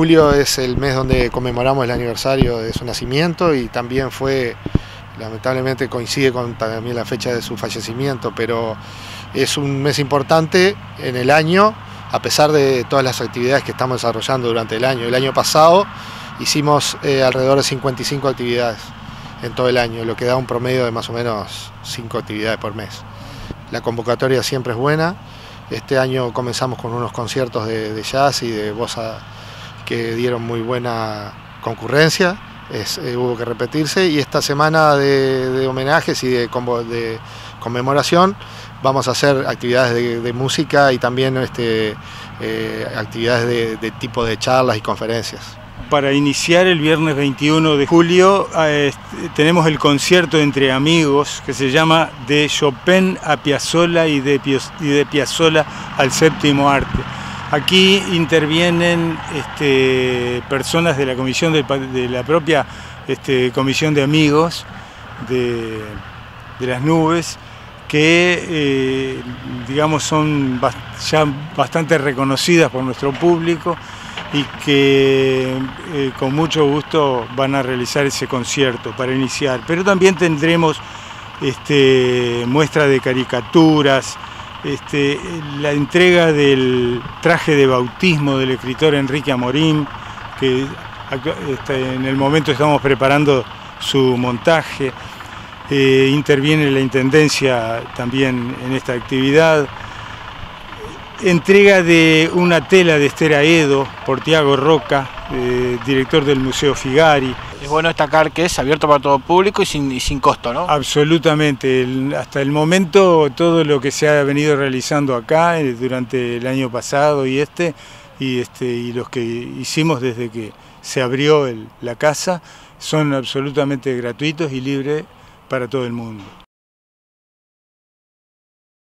julio es el mes donde conmemoramos el aniversario de su nacimiento y también fue, lamentablemente coincide con también la fecha de su fallecimiento, pero es un mes importante en el año, a pesar de todas las actividades que estamos desarrollando durante el año. El año pasado hicimos eh, alrededor de 55 actividades en todo el año, lo que da un promedio de más o menos 5 actividades por mes. La convocatoria siempre es buena. Este año comenzamos con unos conciertos de, jazz y de bossa que dieron muy buena concurrencia, eh, hubo que repetirse y esta semana de, homenajes y de, conmemoración vamos a hacer actividades de, música y también este, eh, actividades de tipo de charlas y conferencias para iniciar el viernes 21 de julio eh, tenemos el concierto entre amigos que se llama De Chopin a Piazzolla y de, Piazzolla al séptimo arte. Aquí intervienen este, personas de la comisión de, la propia este, comisión de amigos de, las nubes que eh, digamos son ya bastante reconocidas por nuestro público y que eh, con mucho gusto van a realizar ese concierto para iniciar. Pero también tendremos este, muestra de caricaturas, este, la entrega del traje de bautismo del escritor Enrique Amorín, que este, en el momento estamos preparando su montaje. Eh, interviene la Intendencia también en esta actividad entrega de una tela de Estera Edo por Tiago Roca, eh, director del Museo Figari. Es bueno destacar que es abierto para todo público y sin, costo, ¿no? Absolutamente. hasta el momento todo lo que se ha venido realizando acá eh, durante el año pasado y este, y, este, y los que hicimos desde que se abrió la casa, son absolutamente gratuitos y libres para todo el mundo.